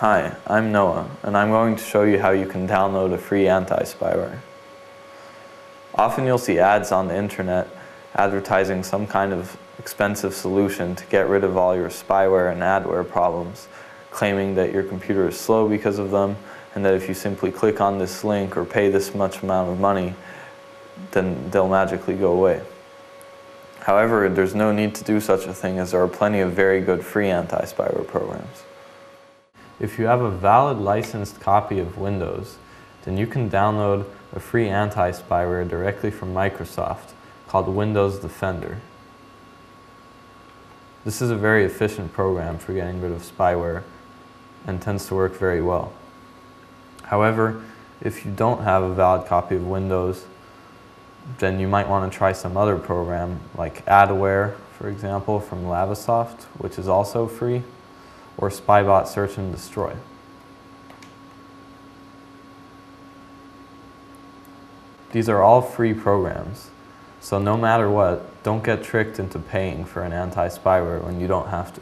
Hi, I'm Noah, and I'm going to show you how you can download a free anti-spyware. Often you'll see ads on the internet advertising some kind of expensive solution to get rid of all your spyware and adware problems, claiming that your computer is slow because of them, and that if you simply click on this link or pay this much amount of money, then they'll magically go away. However, there's no need to do such a thing as there are plenty of very good free anti-spyware programs. If you have a valid licensed copy of Windows, then you can download a free anti-spyware directly from Microsoft called Windows Defender. This is a very efficient program for getting rid of spyware and tends to work very well. However, if you don't have a valid copy of Windows, then you might want to try some other program like Ad-Aware, for example, from Lavasoft, which is also free or Spybot Search and Destroy. These are all free programs, so no matter what, don't get tricked into paying for an anti-spyware when you don't have to.